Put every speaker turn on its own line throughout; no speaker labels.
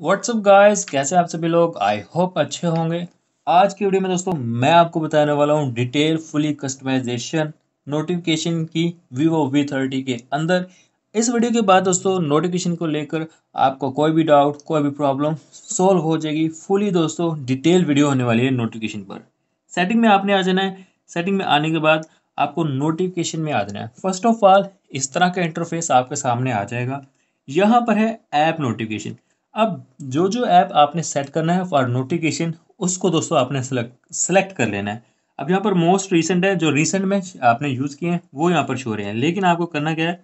WhatsApp guys कैसे आप सभी लोग? आई होप अच्छे होंगे। आज की वीडियो में दोस्तों, मैं आपको बताने वाला हूँ डिटेल फुली कस्टमाइजेशन नोटिफिकेशन की वीवो वी थर्टी के अंदर। इस वीडियो के बाद दोस्तों नोटिफिकेशन को लेकर आपको कोई भी डाउट कोई भी प्रॉब्लम सोल्व हो जाएगी। फुली दोस्तों डिटेल वीडियो होने वाली है नोटिफिकेशन पर। सेटिंग में आपने आ जाना है। सेटिंग में आने के बाद आपको नोटिफिकेशन में आ जाना है। फ़र्स्ट ऑफ़ ऑल इस तरह का इंटरफेस आपके सामने आ जाएगा। यहाँ पर है ऐप नोटिफिकेशन अब जो जो ऐप आपने सेट करना है फॉर नोटिफिकेशन, उसको दोस्तों आपने सेलेक्ट सेलेक्ट कर लेना है। अब यहाँ पर मोस्ट रिसेंट है, जो रिसेंट में आपने यूज़ किए हैं, वो यहाँ पर शो रहे हैं। लेकिन आपको करना क्या है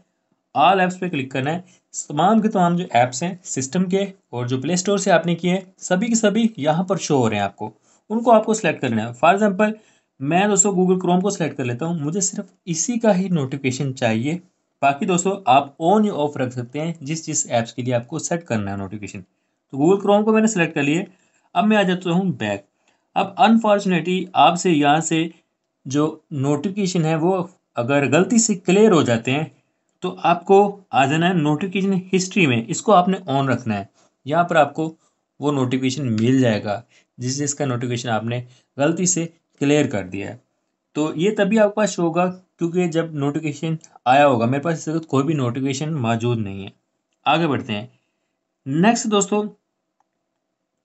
ऑल ऐप्स पे क्लिक करना है। तमाम के तमाम जो ऐप्स हैं सिस्टम के और जो प्ले स्टोर से आपने किए हैं, सभी के सभी यहाँ पर शो हो रहे हैं आपको। उनको आपको सेलेक्ट करना है। फॉर एग्ज़ाम्पल मैं दोस्तों गूगल क्रोम को सिलेक्ट कर लेता हूँ। मुझे सिर्फ़ इसी का ही नोटिफिकेशन चाहिए। बाकी दोस्तों, आप ऑन या ऑफ़ रख सकते हैं जिस जिस ऐप्स के लिए आपको सेट करना है नोटिफिकेशन तो गूगल क्रोम को मैंने सेलेक्ट कर लिए अब मैं आ जाता हूँ बैक अब अनफॉर्चुनेटली आपसे यहाँ से जो नोटिफिकेशन है, वो अगर गलती से क्लियर हो जाते हैं तो आपको आ जाना है नोटिफिकेशन हिस्ट्री में। इसको आपने ऑन रखना है। यहाँ पर आपको वो नोटिफिकेशन मिल जाएगा, जिस जिसका नोटिफिकेशन आपने गलती से क्लियर कर दिया है। तो ये तभी आपके पास होगा क्योंकि जब नोटिफिकेशन आया होगा, मेरे पास इस वक्त कोई भी नोटिफिकेशन मौजूद नहीं है। आगे बढ़ते हैं। नेक्स्ट दोस्तों,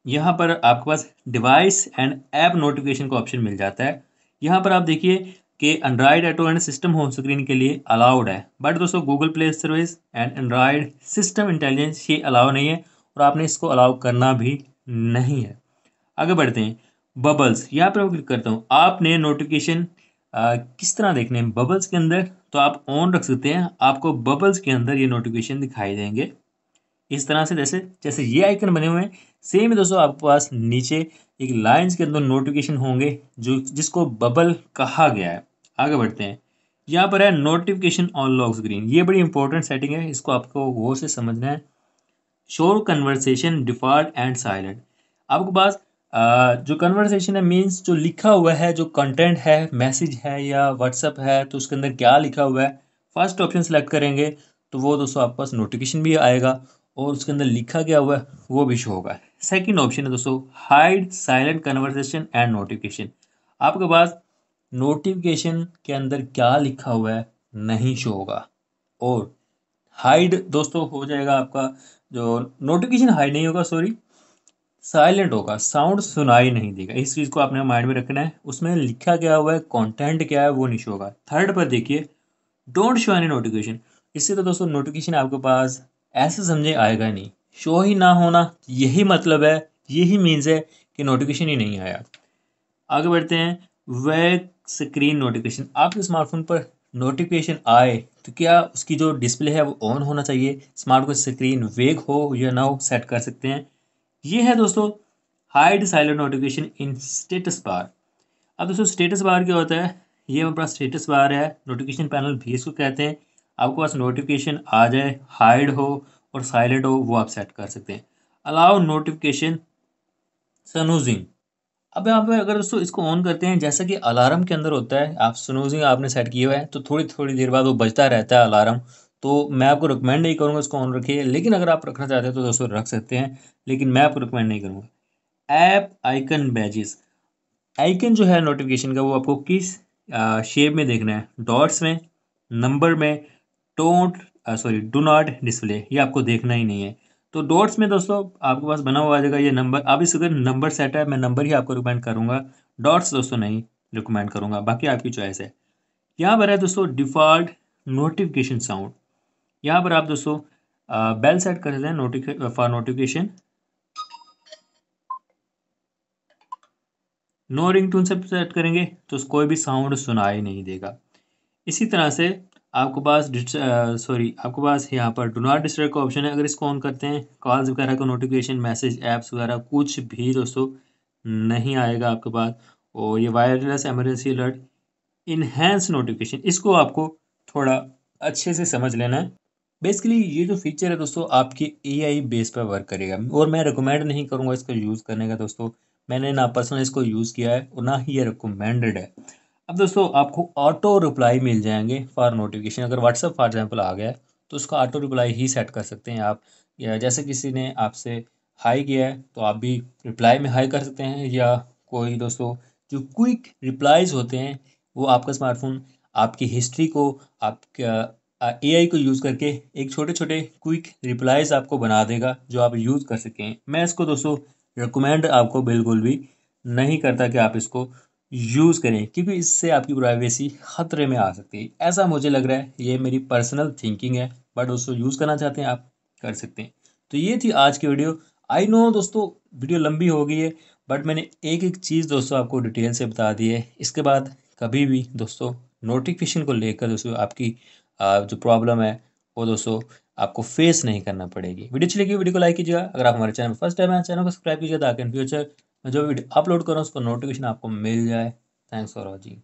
यहाँ पर आपके पास डिवाइस एंड ऐप नोटिफिकेशन का ऑप्शन मिल जाता है। यहाँ पर आप देखिए कि Android auto and system home screen के लिए अलाउड है। बट दोस्तों Google play service and Android system intelligence ये अलाउ नहीं है और आपने इसको अलाउ करना भी नहीं है। आगे बढ़ते हैं। बबल्स यहाँ पर मैं क्लिक करता हूँ। आपने नोटिफिकेशन किस तरह देखने हैं? बबल्स के अंदर तो आप ऑन रख सकते हैं। आपको बबल्स के अंदर ये नोटिफिकेशन दिखाई देंगे। इस तरह से जैसे जैसे ये आइकन बने हुए हैं सेम ही दोस्तों आपके पास नीचे एक लाइंस के अंदर नोटिफिकेशन होंगे, जो, जिसको बबल कहा गया है। आगे बढ़ते हैं। यहाँ पर है नोटिफिकेशन ऑन लॉक स्क्रीन ये बड़ी इंपॉर्टेंट सेटिंग है, इसको आपको वो से समझना है। शोर कन्वर्सेशन डिफ़ॉल्ट एंड साइलेंट आपके पास जो कन्वर्सेशन है मीन्स जो लिखा हुआ है, जो कंटेंट है मैसेज है या व्हाट्सअप है तो उसके अंदर क्या लिखा हुआ है फ़र्स्ट ऑप्शन सेलेक्ट करेंगे तो वो दोस्तों आपके पास नोटिफिकेशन भी आएगा और उसके अंदर लिखा गया हुआ है, वो भी शो होगा। सेकंड ऑप्शन है दोस्तों hide silent conversation and notification आपके पास नोटिफिकेशन के अंदर क्या लिखा हुआ है, नहीं शो होगा। और हाइड दोस्तों हो जाएगा आपका, जो नोटिफिकेशन हाइड नहीं होगा सॉरी साइलेंट होगा, साउंड सुनाई नहीं देगा। इस चीज़ को आपने माइंड में रखना है। उसमें लिखा गया हुआ है कंटेंट क्या है, वो नहीं शो होगा। थर्ड पर देखिए डोंट शो एनी नोटिफिकेशन इससे तो दोस्तों नोटिफिकेशन आपके पास ऐसे समझे आएगा नहीं। शो ही ना होना, यही मतलब है, यही मीन्स है कि नोटिफिकेशन ही नहीं आया। आगे बढ़ते हैं वेग स्क्रीन नोटिफिकेशन आपके स्मार्टफ़ोन पर नोटिफिकेशन आए तो क्या उसकी जो डिस्प्ले है वो ऑन होना चाहिए? स्मार्टफ़ोन स्क्रीन वेग हो या ना हो सेट कर सकते हैं। ये है दोस्तों hide silent notification in status bar अब दोस्तों स्टेटस बार क्या होता है? ये हमारे स्टेटस बार है नोटिफिकेशन पैनल भी इसको कहते हैं। आपके पास नोटिफिकेशन आ जाए हाइड हो और साइलेंट हो, वो आप सेट कर सकते हैं। अलाउ नोटिफिकेशन सनूजिंग अब यहाँ पे अगर दोस्तों इसको ऑन करते हैं, जैसा कि अलार्म के अंदर होता है, आप सनूजिंग आपने सेट किया हुआ है तो थोड़ी थोड़ी देर बाद वो बजता रहता है अलार्म तो मैं आपको रिकमेंड नहीं करूँगा इसको ऑन रखिए, लेकिन अगर आप रखना चाहते हैं तो दोस्तों रख सकते हैं, लेकिन मैं आपको रिकमेंड नहीं करूँगा। ऐप आइकन बैजेस आइकन जो है नोटिफिकेशन का वो आपको किस शेप में देखना है? डॉट्स में नंबर में don't sorry do not display ये आपको देखना ही नहीं है। तो डॉट्स में दोस्तों आपके पास बना हुआ आ जाएगा ये नंबर आप इस अगर नंबर सेट है, मैं नंबर ही आपको रिकमेंड करूँगा। डॉट्स दोस्तों नहीं रिकमेंड करूँगा, बाकी आपकी चॉइस है। यहाँ पर है दोस्तों डिफ़ॉल्ट नोटिफिकेशन साउंड यहाँ पर आप दोस्तों बेल सेट कर दें नोटिफिक for notification no ring tone से सेट करेंगे तो कोई भी साउंड सुनाई नहीं देगा। इसी तरह से आपके पास सॉरी आपके पास यहाँ पर डो नॉट डिस्टर्ब का ऑप्शन है। अगर इसको ऑन करते हैं कॉल्स वगैरह का नोटिफिकेशन मैसेज ऐप्स वगैरह कुछ भी दोस्तों नहीं आएगा आपके पास। और ये wireless emergency alert enhance notification इसको आपको थोड़ा अच्छे से समझ लेना है। बेसिकली ये जो फीचर है दोस्तों, आपके एआई बेस पर वर्क करेगा। और मैं रिकमेंड नहीं करूँगा इसको यूज़ करने का दोस्तों। मैंने ना पर्सनल इसको यूज़ किया है और ना ही ये रिकमेंडेड है। अब दोस्तों, आपको ऑटो रिप्लाई मिल जाएँगे फॉर नोटिफिकेशन अगर व्हाट्सअप फॉर एग्ज़ाम्पल आ गया तो उसका ऑटो रिप्लाई ही सेट कर सकते हैं आप। या जैसे किसी ने आपसे हाई किया है तो आप भी रिप्लाई में हाई कर सकते हैं। या कोई दोस्तों, जो क्विक रिप्लाईज होते हैं, वो आपका स्मार्टफ़ोन आपकी हिस्ट्री को, आपका ए को यूज़ करके एक छोटे छोटे क्विक रिप्लाईज आपको बना देगा, जो आप यूज़ कर सकें। मैं इसको दोस्तों रिकमेंड आपको बिल्कुल भी नहीं करता कि आप इसको यूज़ करें, क्योंकि इससे आपकी प्राइवेसी ख़तरे में आ सकती है। ऐसा मुझे लग रहा है, ये मेरी पर्सनल थिंकिंग है बट उसको यूज़ करना चाहते हैं, आप कर सकते हैं। तो ये थी आज की वीडियो आई नो दोस्तों वीडियो लंबी हो गई है बट मैंने एक एक चीज़ दोस्तों आपको डिटेल से बता दी है। इसके बाद कभी भी दोस्तों नोटिफिकेशन को लेकर दोस्तों आपकी जो प्रॉब्लम है, वो दोस्तों आपको फेस नहीं करना पड़ेगी। वीडियो अच्छी लगी वीडियो को लाइक कीजिएगा। अगर आप हमारे चैनल फ़र्स्ट टाइम है चैनल को सब्सक्राइब कीजिएगा ताकि इन फ्यूचर मैं जो वीडियो अपलोड करूँ, उसको नोटिफिकेशन आपको मिल जाए। Thanks for watching